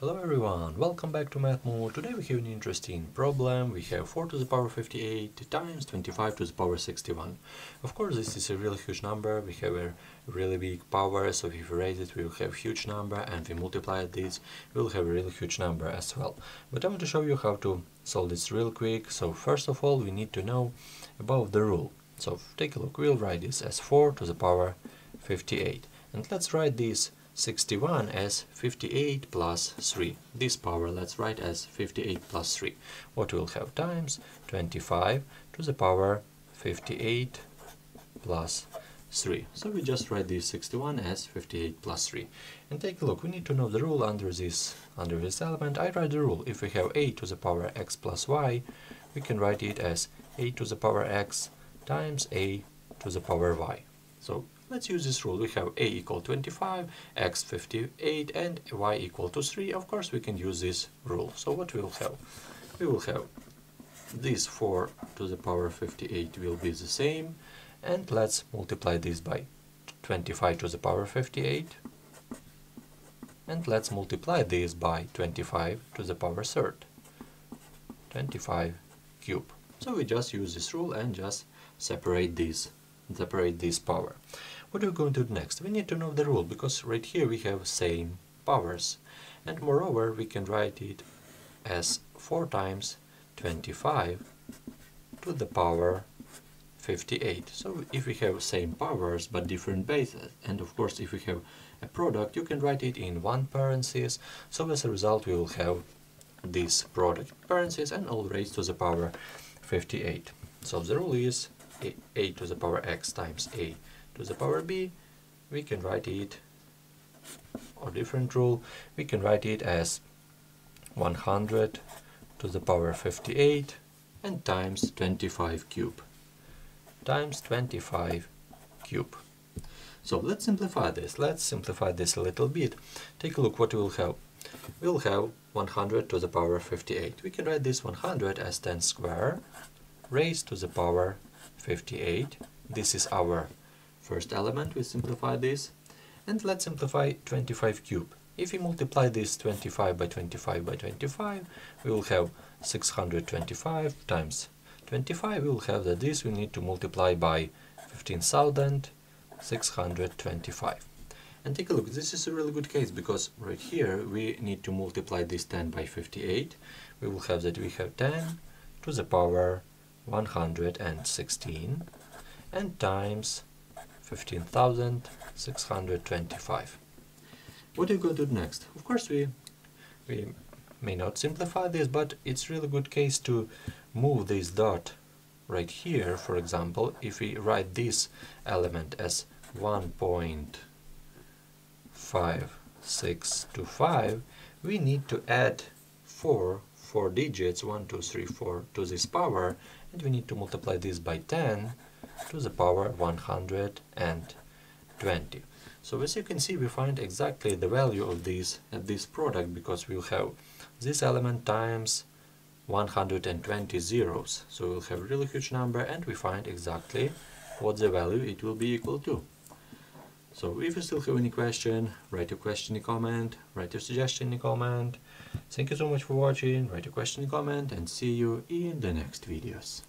Hello everyone, welcome back to MathMood. Today we have an interesting problem. We have 4 to the power 58 times 25 to the power 61. Of course this is a really huge number, we have a really big power, so if we raise it we will have huge number and we multiply this, we will have a really huge number as well. But I want to show you how to solve this real quick. So first of all we need to know about the rule. So take a look, we'll write this as 4 to the power 58. And let's write this 61 as 58 plus 3. This power let's write as 58 plus 3. What we'll have times 25 to the power 58 plus 3. So we just write this 61 as 58 plus 3. And take a look, we need to know the rule under this under this element. I write the rule, if we have a to the power x plus y, we can write it as a to the power x times a to the power y. So Let's use this rule. We have a equal 25, x 58 and y equal to 3. Of course we can use this rule. So what we will have? We will have this 4 to the power 58 will be the same and let's multiply this by 25 to the power 58 and let's multiply this by 25 to the power third 25 cube so we just use this rule and just separate this separate this power what are we going to do next? We need to know the rule, because right here we have same powers. And moreover, we can write it as 4 times 25 to the power 58. So if we have same powers but different bases, and of course if we have a product, you can write it in one parenthesis, so as a result we will have this product parenthesis and all raised to the power 58. So the rule is a, a to the power x times a to the power b, we can write it, or different rule, we can write it as 100 to the power 58 and times 25 cube times 25 cube. So let's simplify this. Let's simplify this a little bit. Take a look what we'll have. We'll have 100 to the power 58. We can write this 100 as 10 square raised to the power 58. This is our first element, we simplify this, and let's simplify 25 cube. If we multiply this 25 by 25 by 25, we will have 625 times 25, we will have that this we need to multiply by 15,625. And take a look, this is a really good case because right here we need to multiply this 10 by 58. We will have that we have 10 to the power 116 and times 15,625. What are you going to do next? Of course we, we may not simplify this, but it's really good case to move this dot right here, for example, if we write this element as 1.5625, we need to add 4, 4 digits, 1, 2, 3, 4 to this power, and we need to multiply this by 10 to the power 120. So as you can see we find exactly the value of this this product because we'll have this element times 120 zeros. So we'll have a really huge number and we find exactly what the value it will be equal to. So if you still have any question, write your question in comment, write your suggestion in comment. Thank you so much for watching, write your question in comment and see you in the next videos.